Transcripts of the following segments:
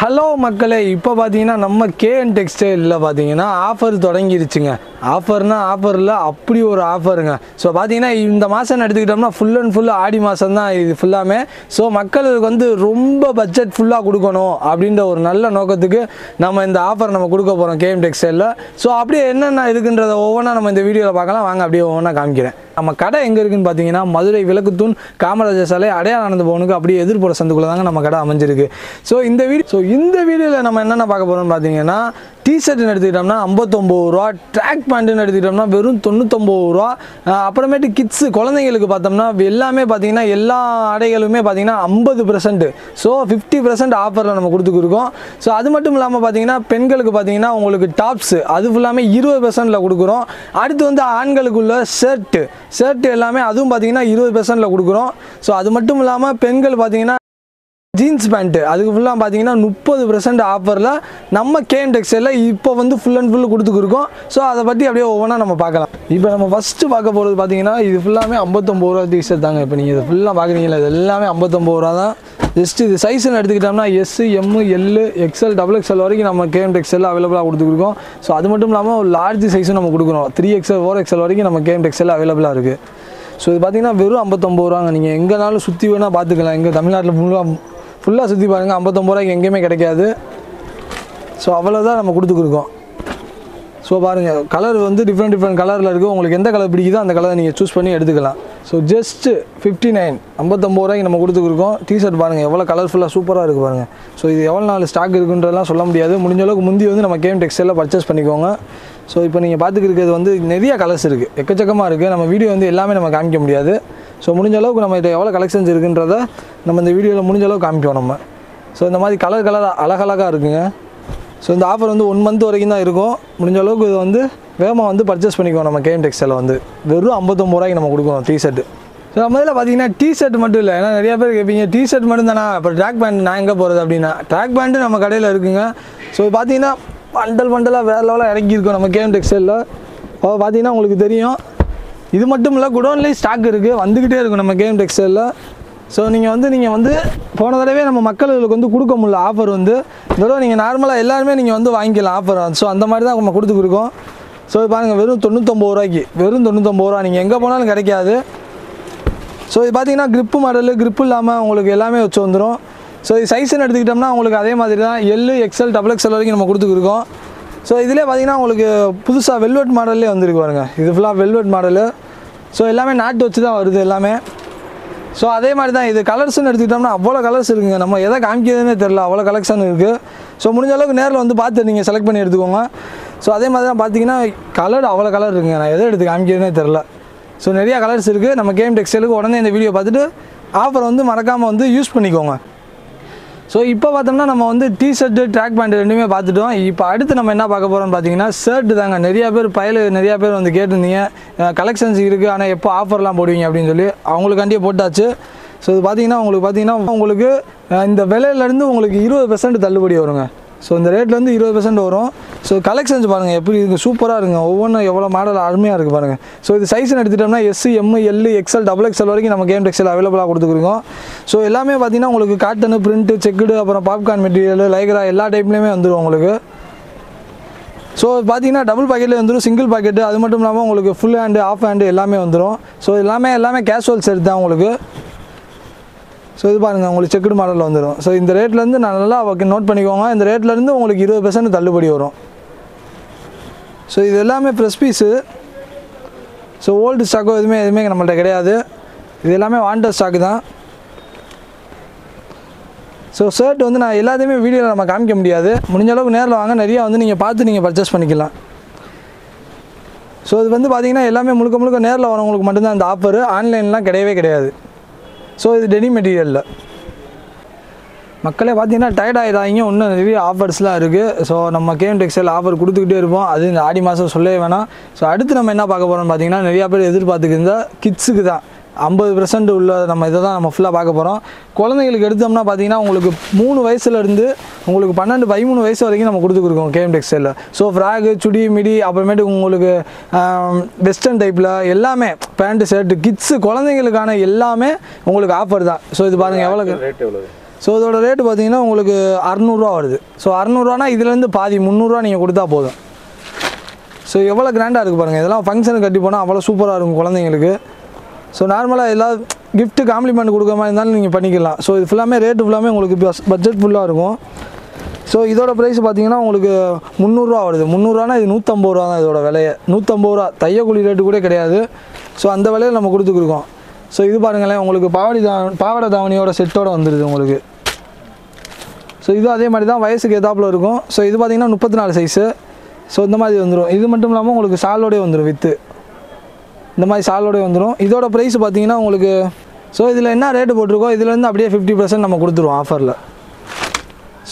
Hello மக்களே இப்போ பார்த்தீங்கன்னா நம்ம கேஎன் டெக்ஸ்டைலில் பார்த்தீங்கன்னா ஆஃபர் தொடங்கிருச்சுங்க. ஆஃபர்னால் ஆஃபரில் அப்படி ஒரு ஆஃபருங்க ஸோ பார்த்தீங்கன்னா இந்த மாதம் எடுத்துக்கிட்டோம்னா ஃபுல் அண்ட் ஃபுல் ஆடி மாதம் தான் இது ஃபுல்லாமே ஸோ மக்களுக்கு வந்து ரொம்ப பட்ஜெட் ஃபுல்லாக கொடுக்கணும் அப்படின்ற ஒரு நல்ல நோக்கத்துக்கு நம்ம இந்த ஆஃபர் நம்ம கொடுக்க போகிறோம் கேஎம் டெக்ஸ்டைலில் ஸோ அப்படியே என்னென்ன இருக்குன்றத ஒவ்வொன்றா நம்ம இந்த வீடியோவில் பார்க்கலாம். வாங்க அப்படியே ஒவ்வொன்றா காமிக்கிறேன். நம்ம கடை எங்கே இருக்குன்னு பார்த்தீங்கன்னா மதுரை விளக்குத்தூண் காமராஜர் சாலை அடையாள பவனுக்கு அப்படியே எதிர்ப்புற சந்துக்குள்ளே தாங்க நம்ம கடை அமைஞ்சிருக்கு. ஸோ இந்த வீடியோ ஸோ இந்த வீடியோவில் நம்ம என்னென்ன பார்க்க போகிறோம்னு பார்த்தீங்கன்னா டிஷர்ட்னு எடுத்துக்கிட்டோம்னா ஐம்பத்தொம்போது ரூபா ட்ராக் பேண்ட்டுன்னு எடுத்துக்கிட்டோம்னா வெறும் தொண்ணூத்தொம்பது ரூபா. அப்புறமேட்டு கிட்ஸு குழந்தைங்களுக்கு பார்த்தோம்னா எல்லாமே பார்த்தீங்கன்னா எல்லா ஆடைகளுமே பார்த்தீங்கன்னா ஐம்பது பர்சன்ட் ஸோ ஃபிஃப்டி பர்சன்ட் ஆஃபரில் நம்ம கொடுத்துருக்கோம் ஸோ அது மட்டும் இல்லாமல் பார்த்தீங்கன்னா பெண்களுக்கு பார்த்தீங்கன்னா உங்களுக்கு டாப்ஸு அது ஃபுல்லாமே இருபது பர்சன்ட்டில் கொடுக்குறோம். அடுத்து வந்து ஆண்களுக்குள்ள ஷர்ட்டு ஷர்ட் எல்லாமே அதுவும் பார்த்தீங்கன்னா இருபது பர்சன்ட்டில் கொடுக்குறோம். ஸோ அது மட்டும் இல்லாமல் பெண்கள் பார்த்தீங்கன்னா ஜீன்ஸ் பேண்ட்டு அதுக்கு ஃபுல்லாக பார்த்தீங்கன்னா முப்பது பர்சன்ட் ஆஃபரில் நம்ம கேன் டெக்ஸ்டைலில் இப்போ வந்து ஃபுல் அண்ட் ஃபுல் கொடுத்துருக்கோம் ஸோ அதை பற்றி அப்படியே ஒவ்வொன்றா நம்ம பார்க்கலாம். இப்போ நம்ம ஃபஸ்ட்டு பார்க்க போகிறது பார்த்தீங்கன்னா இது ஃபுல்லாமே ஐம்பத்தொம்பது ரூபா டீஷர்ட் தாங்க. இப்போ நீங்கள் இது ஃபுல்லாக பார்க்குறீங்களா இது எல்லாமே ஐம்பத்தொம்பது ரூபா தான். ஜஸ்ட் இது சைஸ்ன்னு எடுத்துக்கிட்டோம்னா S M L XL double XL வரைக்கும் நம்ம கேஎம் டெக்ஸ்டைல் அவைலபிளாக கொடுத்துருக்கோம் ஸோ அது மட்டும் இல்லாமல் ஒரு லார்ஜ் சைஸும் நம்ம கொடுக்குறோம். த்ரீ எக்ஸ்எல் ஃபோர் எக்ஸ்எல் வரைக்கும் நம்ம கேஎம் டெக்ஸ்டைல் அவைலபிளாக இருக்குது ஸோ இது பார்த்தீங்கன்னா வெறும் ஐம்பத்தொம்பது ரூபாங்க. நீங்கள் எங்கேனாலும் சுற்றி வேணால் பார்த்துக்கலாம் எங்கள் தமிழ்நாட்டில் ஃபுல்லாக ஃபுல்லாக சுற்றி பாருங்கள் ஐம்பத்தொம்பது ரூபாய்க்கு எங்கேயுமே கிடைக்காது. ஸோ அவ்வளோதான் நம்ம கொடுத்துருக்கோம் ஸோ பாருங்கள் கலர் வந்து டிஃப்ரெண்ட் டிஃப்ரெண்ட் கலரில் இருக்குது உங்களுக்கு எந்த கலர் பிடிக்குதோ அந்த கலரை நீங்கள் சூஸ் பண்ணி எடுத்துக்கலாம். ஸோ ஜஸ்ட்டு ஃபிஃப்டி நைன் ஐம்பத்தொம்பது ரூபாய்க்கு நம்ம கொடுத்துருக்கோம் டிஷர்ட் பாருங்கள் எவ்வளோ கலர்ஃபுல்லாக சூப்பராக இருக்குது பாருங்கள் ஸோ இது எவ்வளோ நாள் ஸ்டாக் இருக்குன்றதெல்லாம் சொல்ல முடியாது. முடிஞ்ச அளவுக்கு முந்தி வந்து நம்ம கேம் டெக்ஸ்டைலில் பர்ச்சேஸ் பண்ணிக்கோங்க. ஸோ இப்போ நீங்கள் பார்த்துக்கிறது வந்து நிறைய கலர்ஸ் இருக்குது எக்கச்சக்கமாக இருக்குது நம்ம வீடியோ வந்து எல்லாமே நம்ம காமிக்க முடியாது. ஸோ முடிஞ்ச அளவுக்கு நம்ம இதை எவ்வளோ கலெக்ஷன்ஸ் இருக்குன்றத நம்ம இந்த வீடியோவில் முடிஞ்ச அளவுக்கு காமிப்போம் நம்ம. ஸோ இந்த மாதிரி கலர் கலராக அழகழகாக இருக்குங்க. ஸோ இந்த ஆஃபர் வந்து ஒன் மந்த் வரைக்கும் தான் இருக்கும். முடிஞ்ச அளவுக்கு இது வந்து வேகமாக வந்து பர்ச்சேஸ் பண்ணிக்குவோம் நம்ம கேஎம் டெக்ஸ்டைலில் வந்து. வெறும் ஐம்பத்தொம்பது ரூபாய்க்கு நம்ம கொடுக்குறோம் டிஷர்ட்டு ஸோ நம்ம இதில் பார்த்தீங்கன்னா டிஷர்ட் மட்டும் இல்லை. ஏன்னா நிறைய பேர் கேட்பீங்க டிஷர்ட் மட்டும் தானே? இப்போ ட்ராக் பேண்ட் நான் எங்கே போகிறது அப்படின்னா? ட்ராக் பேண்ட்டு நம்ம கடையில் இருக்குங்க. ஸோ பார்த்தீங்கன்னா பண்டல் பண்டலாக வேறு லெவலாக இறக்கியிருக்கோம் நம்ம கேஎம் டெக்ஸ்டைலில் அப்போ பார்த்தீங்கன்னா உங்களுக்கு தெரியும் இது மட்டும் இல்லை குடோன்லேயும் ஸ்டாக் இருக்குது வந்துக்கிட்டே இருக்கும் நம்ம கேம் டெக்ஸ்டைலில் ஸோ நீங்கள் வந்து நீங்கள் வந்து போன தடவை நம்ம மக்களுக்கு வந்து கொடுக்க முடியல ஆஃபர் வந்து. இந்த தடவை நீங்கள் நார்மலாக எல்லாருமே நீங்கள் வந்து வாங்கிக்கலாம் ஆஃபர் ஸோ அந்த மாதிரி தான் நம்ம கொடுத்துருக்கோம் ஸோ இது பாருங்கள் வெறும் தொண்ணூத்தொம்பது ரூபாய்க்கு. வெறும் தொண்ணூத்தொம்பது ரூபா. நீங்கள் எங்கே போனாலும் கிடைக்காது. ஸோ இது பார்த்தீங்கன்னா க்ரிப்பு மாடலு க்ரிப்பு இல்லாமல் உங்களுக்கு எல்லாமே வச்சு வந்துடும் ஸோ இது சைஸ்ன்னு எடுத்துக்கிட்டோம்னா உங்களுக்கு அதே மாதிரி தான். எல் எக்ஸ்எல் டபுள் எக்ஸ்எல் வரைக்கும் நம்ம கொடுத்துருக்கோம் ஸோ இதிலே பார்த்தீங்கன்னா உங்களுக்கு புதுசாக வெல்வெட் மாடல்லே வந்திருக்கு பாருங்க. இது ஃபுல்லாக வெல்வெட் மாடலு ஸோ எல்லாமே நாட்டு வச்சு தான் வருது எல்லாமே. ஸோ அதே மாதிரி தான் இது கலர்ஸ்னு எடுத்துக்கிட்டோம்னா அவ்வளோ கலர்ஸ் இருக்குங்க. நம்ம எதை காமிக்கிறதுனே தெரில அவ்வளோ கலெக்ஷன் இருக்குது ஸோ முடிஞ்ச அளவுக்கு நேரில் வந்து பார்த்து நீங்கள் செலக்ட் பண்ணி எடுத்துக்கோங்க. ஸோ அதே மாதிரி தான் பார்த்தீங்கன்னா கலர் அவ்வளோ கலர் இருக்குங்க. நான் எதை எடுத்து காமிக்கிறதுனே தெரில ஸோ நிறையா கலர்ஸ் இருக்குது நம்ம கேம் டெக்ஸ்டைலுக்கு உடனே இந்த வீடியோ பார்த்துட்டு ஆஃபர் வந்து மறக்காமல் வந்து யூஸ் பண்ணிக்கோங்க. ஸோ இப்போ பார்த்தோம்னா நம்ம வந்து டிஷர்ட்டு ட்ராக் பேண்ட் ரெண்டுமே பார்த்துட்டோம் இப்போ அடுத்து நம்ம என்ன பார்க்க போகிறோம்னு பார்த்தீங்கன்னா ஷர்ட் தாங்க. நிறையா பேர் பயலு நிறையா பேர் வந்து கேட்டிருந்தீங்க. கலெக்ஷன்ஸ் இருக்குது ஆனால் எப்போ ஆஃபர்லாம் போடுவீங்க அப்படின்னு சொல்லி அவங்களுக்காண்டியே போட்டாச்சு. ஸோ இது பார்த்தீங்கன்னா உங்களுக்கு பார்த்தீங்கன்னா உங்களுக்கு இந்த விலையிலேருந்து உங்களுக்கு இருபது பெர்சன்ட் தள்ளுபடி வருங்க. ஸோ இந்த ரேட்லேருந்து இருபது பெர்சன்ட் வரும். ஸோ கலெக்ஷன்ஸ் பாருங்கள் எப்படி இருக்குது சூப்பராக இருக்குங்க. ஒவ்வொன்றும் எவ்வளோ மாடல் அருமையாக இருக்குது பாருங்கள் ஸோ இது சைஸ்னு எடுத்துட்டோம்னா S M L XL double XL வரைக்கும் நம்ம கேம் டெக்ஸல் அவைலபிளாக கொடுத்துருக்கோம் ஸோ எல்லாமே பார்த்தீங்கன்னா உங்களுக்கு காட்டனு பிரிண்ட்டு செக்குடு அப்புறம் பாப்கார்ன் மெட்டீரியல் லைக்ரா எல்லா டைப்லேயுமே வந்துடும் உங்களுக்கு. ஸோ பார்த்தீங்கன்னா டபுள் பாக்கெட்டில் வந்துடும் சிங்கிள் பாக்கெட்டு அது மட்டும் இல்லாமல் உங்களுக்கு ஃபுல் ஹேண்டு ஆஃப் ஹேண்டு எல்லாமே வந்துடும் ஸோ எல்லாமே எல்லாமே கேஷுவல் செட் தான் உங்களுக்கு. ஸோ இது பாருங்கள் உங்களுக்கு செக்குடு மாடலில் வந்துடும் ஸோ இந்த ரேட்லேருந்து நான் நல்லா நோட் பண்ணிக்கோங்க. இந்த ரேட்லேருந்து உங்களுக்கு இருபது பெர்சன்ட் தள்ளுபடி வரும். ஸோ இது எல்லாமே ஃப்ரெஷ் பீஸு ஸோ ஓல்டு ஸ்டாக்கோ எதுவுமே எதுவுமே நம்மள்ட்ட கிடையாது. இது எல்லாமே வாண்டட் ஸ்டாக்கு தான். ஸோ ஷர்ட் வந்து நான் எல்லாத்தையுமே வீடியோவில் நம்ம காமிக்க முடியாது. முடிஞ்ச அளவுக்கு நேரில் வாங்க. நிறையா வந்து நீங்கள் பார்த்து நீங்கள் பர்ச்சேஸ் பண்ணிக்கலாம். ஸோ இது வந்து பார்த்திங்கன்னா எல்லாமே முழுக்க முழுக்க நேரில் வரவங்களுக்கு மட்டும்தான் அந்த ஆஃபர் ஆன்லைன்லாம் கிடையவே கிடையாது. ஸோ இது டெனி மெட்டீரியலில் மக்களே பார்த்தீங்கன்னா டயர்ட் ஆகிடாதீங்க இன்னும் நிறைய ஆஃபர்ஸ்லாம் இருக்குது ஸோ நம்ம கேம் டெக்ஸ்டைல் ஆஃபர் கொடுத்துக்கிட்டே இருப்போம். அது இந்த ஆடி மாதம் சொல்லவே வேணாம். ஸோ அடுத்து நம்ம என்ன பார்க்க போகிறோம்னு பார்த்தீங்கன்னா நிறையா பேர் எதிர்பார்த்துக்கிருந்த கிட்ஸுக்கு தான். ஐம்பது பர்சன்ட் உள்ள நம்ம இதை தான் நம்ம ஃபுல்லாக பார்க்க போகிறோம் குழந்தைங்களுக்கு எடுத்தோம்னா பார்த்தீங்கன்னா உங்களுக்கு மூணு வயசுலேருந்து உங்களுக்கு பன்னெண்டு பதிமூணு வயசு வரைக்கும் நம்ம கொடுத்துருக்கோம் கேம் டெக்ஸ்டைலில் ஸோ ஃப்ராகு சுடி மிடி அப்புறமேட்டு உங்களுக்கு வெஸ்டர்ன் டைப்பில் எல்லாமே பேண்ட்டு ஷர்ட்டு கிட்ஸு குழந்தைங்களுக்கான எல்லாமே உங்களுக்கு ஆஃபர் தான். ஸோ இது பாருங்கள் எவ்வளோ ரேட் எவ்வளவு? ஸோ இதோட ரேட்டு பார்த்தீங்கன்னா உங்களுக்கு அறநூறுவா வருது. ஸோ அறநூறுவானா இதுலேருந்து பாதி முந்நூறுரூவா நீங்கள் கொடுத்தா போதும். ஸோ எவ்வளோ கிராண்டாக இருக்குது பாருங்கள் இதெல்லாம் ஃபங்க்ஷனுக்கு கட்டி போனால் அவ்வளோ சூப்பராக இருக்கும் குழந்தைங்களுக்கு. ஸோ நார்மலாக எல்லா கிஃப்ட்டு காம்ப்ளிமெண்ட் கொடுக்குற மாதிரி இருந்தாலும் நீங்கள் பண்ணிக்கலாம். ஸோ இது ஃபுல்லாமே ரேட்டு ஃபுல்லாமே உங்களுக்கு பட்ஜெட் ஃபுல்லாக இருக்கும். ஸோ இதோட ப்ரைஸ் பார்த்தீங்கன்னா உங்களுக்கு முந்நூறுரூவா வருது. முந்நூறுவானா இது நூற்றம்பது ரூபா தான் இதோட விலையை. நூற்றம்பது ரூபா. தையக்கூலி ரேட்டு கூட கிடையாது. ஸோ அந்த விலையில் நம்ம கொடுத்துருக்கோம் ஸோ இது பாருங்களேன். உங்களுக்கு பாவடி தா பாவாடை தாவணியோட செட்டோட வந்துடுது உங்களுக்கு. ஸோ இது அதே மாதிரி தான் வயசுக்கு எதாப்பில் இருக்கும். ஸோ இது பார்த்தீங்கன்னா முப்பத்தி நாலு சைஸு ஸோ இந்த மாதிரி வந்துடும் இது மட்டும் இல்லாமல் உங்களுக்கு சாலோடே வந்துடும் வித்து. இந்த மாதிரி சாலோடே வந்துடும் இதோட ப்ரைஸ் பார்த்தீங்கன்னா உங்களுக்கு ஸோ இதில் என்ன ரேட்டு போட்டிருக்கோ இதுலேருந்து அப்படியே ஃபிஃப்டி பர்சன்ட் நம்ம கொடுத்துருவோம் ஆஃபரில்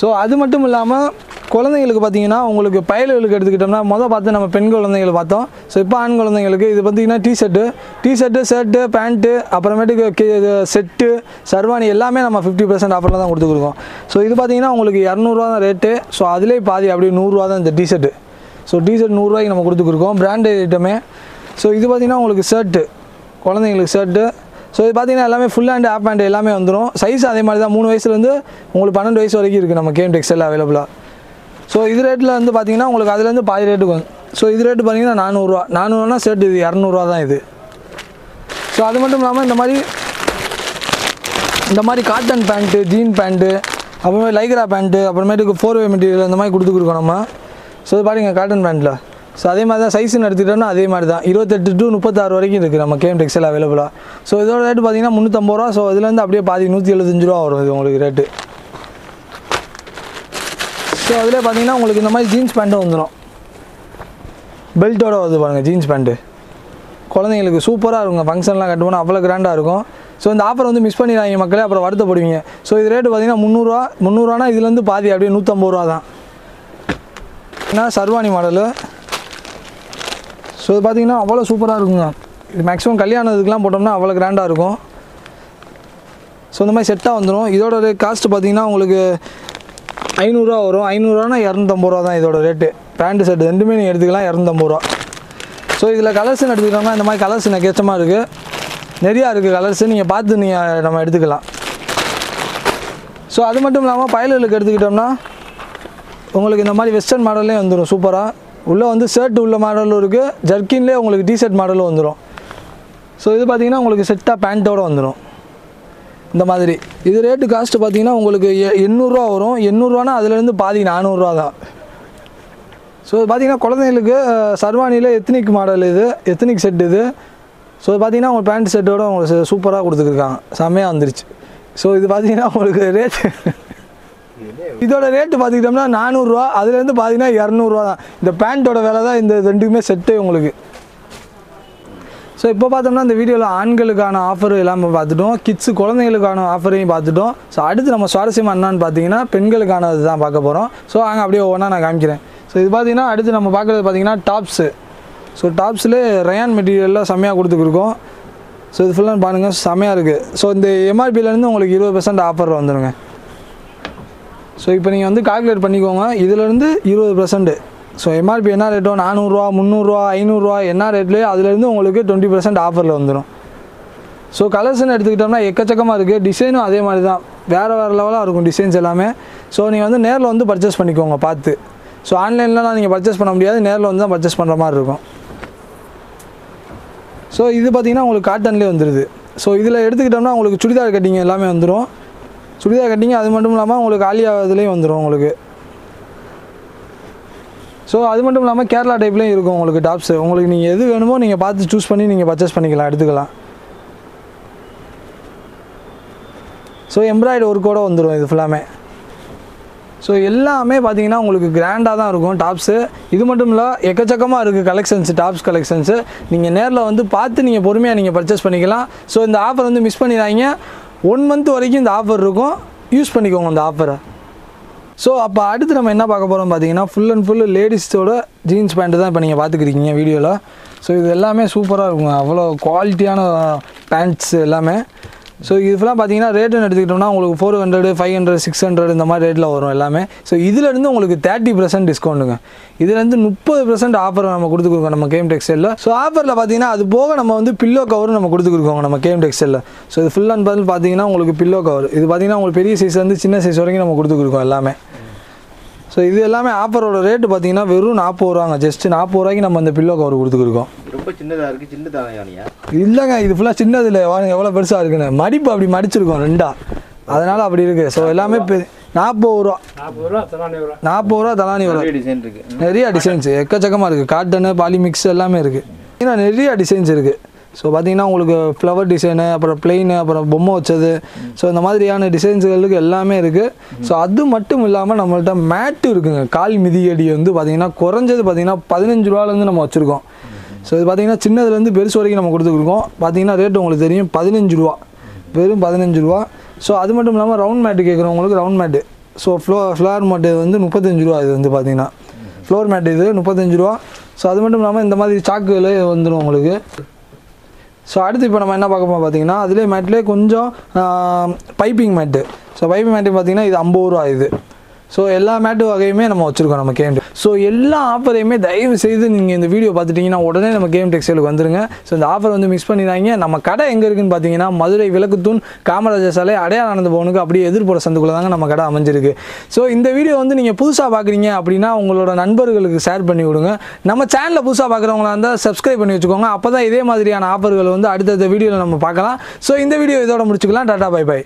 ஸோ அது மட்டும் இல்லாமல் குழந்தைங்களுக்கு பார்த்தீங்கன்னா உங்களுக்கு பயல்களுக்கு எடுத்துக்கிட்டோம்னா மொதல் பார்த்து நம்ம பெண் குழந்தைகளை பார்த்தோம். ஸோ இப்போ ஆண் குழந்தைங்களுக்கு இது பார்த்தீங்கன்னா டிஷர்ட்டு டிஷர்ட்டு ஷர்ட்டு பேண்ட்டு அப்புறமேட்டுக்கு இது செட்டு சர்வானி எல்லாமே நம்ம ஃபிஃப்டி பர்சன்ட் ஆஃபரில் தான் கொடுத்துருக்கோம் ஸோ இது பார்த்தீங்கன்னா உங்களுக்கு இரநூறுவா தான் ரேட்டு ஸோ அதிலே பாதி அப்படியே நூறுரூவா தான் இந்த டிஷர்ட்டு ஸோ டிஷர்ட் நூறுரூவாய்க்கு நம்ம கொடுத்துருக்கோம் பிராண்டட் ஐட்டமே ஸோ இது பார்த்தீங்கன்னா உங்களுக்கு ஷர்ட்டு குழந்தைங்களுக்கு ஷர்ட்டு ஸோ இது பார்த்தீங்கன்னா எல்லாமே ஃபுல் ஹேண்ட் ஆப் ஹேண்ட் எல்லாமே வந்துடும் சைஸ் அதே மாதிரி தான் மூணு வயசுலேருந்து உங்களுக்கு பன்னெண்டு வயசு வரைக்கும் இருக்குது நம்ம கேம் டெக்ஸ்டைல் அவைலபிளாக ஸோ இது ரேட்டில் வந்து பார்த்தீங்கன்னா உங்களுக்கு அதுலேருந்து பாதி ரேட்டுக்கு வந்து ஸோ இது ரேட்டு பார்த்தீங்கன்னா நானூறுரூவா நானூறுவானா ஷர்ட் இது இரநூறுவா தான் இது. ஸோ அது மட்டும் இல்லாமல் இந்த மாதிரி இந்த மாதிரி காட்டன் பேண்ட்டு ஜீன் பேண்ட்டு அப்புறமே லைக்ரா பேண்ட்டு அப்புறமேட்டுக்கு ஃபோர் வே மெட்டீரியல் அந்த மாதிரி கொடுத்துருக்கோம் நம்ம. ஸோ இது பாருங்க காட்டன் பேண்ட்டில் ஸோ அதே மாதிரி தான் சைஸ்னு எடுத்துக்கிட்டோம்னா அதே மாதிரி தான் இருபத்தெட்டு டு முப்பத்தாறு வரைக்கும் இருக்குது நம்ம கேம் டெக்ஸ்டைல் அவைலபிளாக ஸோ இதோட ரேட்டு பார்த்தீங்கன்னா முந்நூற்றம்பது ரூபா. ஸோ இதுலேருந்து அப்படியே பாதி நூற்றி எழுபத்தஞ்சு ரூபா வரும் இது உங்களுக்கு ரேட்டு ஸோ அதில் பார்த்தீங்கன்னா உங்களுக்கு இந்த மாதிரி ஜீன்ஸ் பேண்ட்டும் வந்துடும் பெல்ட்டோட வருது பாருங்கள் ஜீன்ஸ் பேண்ட்டு குழந்தைங்களுக்கு சூப்பராக இருக்குங்க ஃபங்க்ஷன்லாம் கட்டுவோம் அவ்வளோ கிராண்டாக இருக்கும். ஸோ இந்த ஆஃபர் வந்து மிஸ் பண்ணிடுறாங்க மக்களே அப்புறம் வருத்தப்படுவீங்க. ஸோ இது ரேட்டு பார்த்தீங்கன்னா முந்நூறுரூவா முந்நூறுவானா இதுலேருந்து பாதி அப்படியே நூற்றம்பது ரூபா தான் ஏன்னா சர்வானி மாடலு ஸோ இது பார்த்தீங்கன்னா அவ்வளோ சூப்பராக இருக்குங்க. இது மேக்ஸிமம் கல்யாணத்துக்குலாம் போட்டோம்னா அவ்வளோ கிராண்டாக இருக்கும். ஸோ இந்த மாதிரி செட்டாக வந்துடும் இதோட காஸ்ட் பார்த்தீங்கன்னா உங்களுக்கு ஐநூறுரூவா வரும். ஐநூறுரூவானா இரநூத்தம்பது ரூபா தான் இதோட ரேட்டு பேண்ட்டு செட் ரெண்டுமே நீங்கள் எடுத்துக்கலாம். இரநூத்தம்பது ரூபா. ஸோ இதில் கலர்ஸ்னு எடுத்துக்கிட்டோம்னா இந்த மாதிரி கலர்ஸ் எனக்கு ஏற்றமாக இருக்குது நிறையா இருக்குது கலர்ஸ் நீங்கள் பார்த்து நீங்கள் நம்ம எடுத்துக்கலாம். ஸோ அது மட்டும் இல்லாமல் பயலுகளுக்கு எடுத்துக்கிட்டோம்னா உங்களுக்கு இந்த மாதிரி வெஸ்டர்ன் மாடல்லே வந்துடும் சூப்பராக உள்ளே வந்து ஷர்ட் உள்ள மாடலும் இருக்குது ஜர்க்கின்லேயே உங்களுக்கு டிஷர்ட் மாடலும் வந்துடும் ஸோ இது பார்த்தீங்கன்னா உங்களுக்கு செட்டாக பேண்ட்டோடு வந்துடும் இந்த மாதிரி. இது ரேட்டு காஸ்ட்டு பார்த்தீங்கன்னா உங்களுக்கு எண்ணூறுரூவா வரும். எண்ணூறுரூவானா அதுலேருந்து பாதி நானூறுரூவா தான். ஸோ இது பார்த்தீங்கன்னா குழந்தைங்களுக்கு சர்வானியில் எத்னிக் மாடல் இது. எத்னிக் செட் இது. ஸோ இது பார்த்தீங்கன்னா உங்கள் பேண்ட் செட்டோட உங்களுக்கு சூப்பராக கொடுத்துருக்காங்க செம்மையாக வந்துருச்சு. ஸோ இது பார்த்தீங்கன்னா உங்களுக்கு ரேட் இதோட ரேட்டு பார்த்துக்கிட்டோம்னா நானூறுரூவா அதுலேருந்து பார்த்தீங்கன்னா இரநூறுவா தான். இந்த பேண்ட்டோட விலை தான் இந்த ரெண்டுக்குமே செட்டு உங்களுக்கு. ஸோ இப்போ பார்த்தோம்னா இந்த வீடியோவில் ஆண்களுக்கான ஆஃபர் எல்லாமே பார்த்துட்டோம். கிட்ஸு குழந்தைகளுக்கான ஆஃபரையும் பார்த்துட்டோம். ஸோ அடுத்து நம்ம சுவாரஸ்யமாக என்னன்னு பார்த்தீங்கன்னா பெண்களுக்கானது தான் பார்க்க போகிறோம் ஸோ அங்கே அப்படியே ஒவ்வொன்றா நான் காமிக்கிறேன். ஸோ இது பார்த்தீங்கன்னா அடுத்து நம்ம பார்க்குறது பார்த்தீங்கன்னா டாப்ஸு ஸோ டாப்ஸில் ரயான் மெட்டீரியல்லாம் செம்மையாக கொடுத்துருக்கோம் ஸோ இது ஃபுல்லாக பாருங்கள் செம்மையாக இருக்குது ஸோ இந்த எம்ஆர்பியிலேருந்து உங்களுக்கு இருபது பர்சன்ட் ஆஃபர் வந்துடுங்க ஸோ இப்போ நீங்கள் வந்து கால்குலேட் பண்ணிக்கோங்க. இதுலேருந்து இருபது பர்சன்ட் ஸோ எம்ஆர்பி என்ன ரேட்டோ நானூறுரூவா முந்நூறுரூவா ஐநூறுரூவா என்ன ரேட்லேயோ அதுலேருந்து உங்களுக்கு டுவெண்ட்டி பர்சன்ட் ஆஃபரில் வந்துடும் ஸோ கலர்ஸ்னு எடுத்துக்கிட்டோம்னா எக்கச்சக்கமாக இருக்குது டிசைனும் அதே மாதிரி தான். வேறு வேறு லெவலாக இருக்கும் டிசைன்ஸ் எல்லாமே. ஸோ நீங்கள் வந்து நேரில் வந்து பர்ச்சேஸ் பண்ணிக்கோங்க பார்த்து. ஸோ ஆன்லைன்லலாம் நீங்கள் பர்ச்சேஸ் பண்ண முடியாது. நேரில் வந்து தான் பர்ச்சேஸ் பண்ணுற மாதிரி இருக்கும். ஸோ இது பார்த்தீங்கன்னா உங்களுக்கு காட்டன்லேயே வந்துடுது ஸோ இதில் எடுத்துக்கிட்டோம்னா உங்களுக்கு சுடிதார் கட்டிங் எல்லாமே வந்துடும் சுடிதார் கட்டிங்க அது மட்டும் இல்லாமல் உங்களுக்கு காலி இதுலேயும் வந்துடும் உங்களுக்கு. ஸோ அது மட்டும் இல்லாமல் கேரளா டைப்லேயும் இருக்கும் உங்களுக்கு டாப்ஸு உங்களுக்கு நீங்கள் எது வேணுமோ நீங்கள் பார்த்து சூஸ் பண்ணி நீங்கள் பர்ச்சேஸ் பண்ணிக்கலாம் எடுத்துக்கலாம். ஸோ எம்ப்ராய்டு ஒர்க்கோட வந்துடும் இது ஃபுல்லாமே ஸோ எல்லாமே பார்த்தீங்கன்னா உங்களுக்கு கிராண்டாக தான் இருக்கும் டாப்ஸு இது மட்டும் இல்லை எக்கச்சக்கமாக இருக்குது கலெக்ஷன்ஸ் டாப்ஸ் கலெக்ஷன்ஸு நீங்கள் நேரில் வந்து பார்த்து நீங்கள் பொறுமையாக நீங்கள் பர்ச்சேஸ் பண்ணிக்கலாம். ஸோ இந்த ஆஃபர் வந்து மிஸ் பண்ணிடாங்க ஒன் மந்த் வரைக்கும் இந்த ஆஃபர் இருக்கும். யூஸ் பண்ணிக்கோங்க அந்த ஆஃபரை ஸோ அப்போ அடுத்து நம்ம என்ன பார்க்க போகிறோம் பார்த்தீங்கன்னா ஃபுல் அண்ட் ஃபுல் லேடிஸோட ஜீன்ஸ் பேண்ட்டு தான் இப்போ நீங்கள் பார்த்துக்கிறீங்க வீடியோவில் ஸோ இது எல்லாமே சூப்பராக இருக்குங்க அவ்வளோ குவாலிட்டியான பேண்ட்ஸ் எல்லாமே. ஸோ இதுலாம் பார்த்தீங்கன்னா ரேட்டுன்னு எடுத்துக்கிட்டோம்னா உங்களுக்கு four hundred five hundred six hundred இந்த மாதிரி ரேட்டில் வரும் எல்லாமே. ஸோ இதுலேருந்து உங்களுக்கு தேர்ட்டி பர்சன்ட் டிஸ்கவுண்ட்டுங்க இதுலேருந்து முப்பது பர்சன்ட் ஆஃபர் நம்ம கொடுத்துருக்கோம் நம்ம கேம் டெக்ஸ்டைலில் ஸோ ஆஃபரில் பார்த்தீங்கன்னா அது போக நம்ம வந்து பில்லோ கவரும் நம்ம கொடுத்துருக்கோங்க நம்ம கேம் டெக்ஸ்டைலில் ஸோ இது ஃபுல் அண்ட் பதில் பார்த்தீங்கன்னா உங்களுக்கு பில்லோ கவர் இது பார்த்தீங்கன்னா உங்களுக்கு பெரிய சைஸ்லேருந்து சின்ன சைஸ் வரைக்கும் நம்ம கொடுத்துருக்கோம் எல்லாமே. ஸோ இது எல்லாமே ஆஃபரோட ரேட்டு பார்த்தீங்கன்னா வெறும் நாற்பது ரூபாங்க. ஜஸ்ட் நாற்பது ரூபாய்க்கு நம்ம அந்த பில்லோ கவர் கொடுத்துருக்கோம் ரொம்ப சின்னதாக இருக்குது சின்ன தானியா இல்லைங்க இது ஃபுல்லாக சின்னது இல்லை. வாங்க எவ்வளோ பெருசாக இருக்குன்னு. மடிப்பு அப்படி மடிச்சிருக்கோம் ரெண்டா. அதனால் அப்படி இருக்குது ஸோ எல்லாமே நாற்பது ரூபா. நாற்பது ரூபா தலானி வரும் நிறைய டிசைன் இருக்குது நிறைய டிசைன்ஸ் எக்கச்சக்கமாக இருக்குது காட்டனு பாலிமிக்ஸ் எல்லாமே இருக்குது ஏன்னா நிறைய டிசைன்ஸ் இருக்குது ஸோ பார்த்தீங்கன்னா உங்களுக்கு ஃப்ளவர் டிசைனு அப்புறம் பிளெயின் அப்புறம் பொம்மை வச்சது. ஸோ இந்த மாதிரியான டிசைன்ஸுகளுக்கு எல்லாமே இருக்குது ஸோ அது மட்டும் இல்லாமல் நம்மள்ட்ட மேட்டு இருக்குங்க. கால் மிதியடி வந்து பார்த்தீங்கன்னா குறைஞ்சது பார்த்தீங்கன்னா பதினஞ்சு ரூபாலேருந்து நம்ம வச்சுருக்கோம். ஸோ இது பார்த்தீங்கன்னா சின்னதுலேருந்து பெருசு வரைக்கும் நம்ம கொடுத்துருக்கோம். பார்த்தீங்கன்னா ரேட் உங்களுக்கு தெரியும் பதினஞ்சு ரூபா. வெறும் பதினஞ்சு ரூபா. ஸோ அது மட்டும் இல்லாமல் ரவுண்ட் மேட்டு கேட்குறவங்களுக்கு round mat so flow flower mat வந்து முப்பத்தஞ்சு ரூபா இது வந்து பார்த்தீங்கன்னா ஃப்ளோர் மேட் இது முப்பத்தஞ்சு ரூபா. ஸோ அது மட்டும் இல்லாமல் இந்த மாதிரி சாக்குகளே வந்துடும் உங்களுக்கு. ஸோ அடுத்து இப்போ நம்ம என்ன பார்க்க போகிறோம் பார்த்தீங்கன்னா அதிலே மேட்லேயே கொஞ்சம் piping mat so piping mat பார்த்தீங்கன்னா இது ஐம்பது ரூபா இது ஸோ எல்லா மேட்டு வகையுமே நம்ம வச்சுருக்கோம் நம்ம கேம் ஸோ எல்லா ஆஃபரையுமே தயவு செய்து நீங்கள் இந்த வீடியோ பார்த்துட்டிங்கன்னா உடனே நம்ம கேம் டெக்ஸ்டைலுக்கு வந்துருங்க. ஸோ இந்த ஆஃபர் வந்து மிஸ் பண்ணிடாங்க நம்ம கடை எங்கே இருக்குன்னு பார்த்தீங்கன்னா மதுரை விளக்குத்தூண் காமராஜர் சாலை அடையாள பவனுக்கு அப்படியே எதிர்ப்புற சந்துக்குள்ளே தாங்க நம்ம கடை அமைஞ்சிருக்கு. ஸோ இந்த வீடியோ வந்து நீங்கள் புதுசாக பார்க்குறீங்க அப்படின்னா உங்களோட நண்பர்களுக்கு ஷேர் பண்ணி விடுங்க நம்ம சேனலில் புதுசாக பார்க்குறவங்களா இருந்தால் சப்ஸ்கிரைப் பண்ணி வச்சுக்கோங்க. அப்போ தான் இதே மாதிரியான ஆஃபர்கள் வந்து அடுத்தடுத்த வீடியோவில் நம்ம பார்க்கலாம். ஸோ இந்த வீடியோ இதோட முடிச்சுக்கலாம். Tata bye by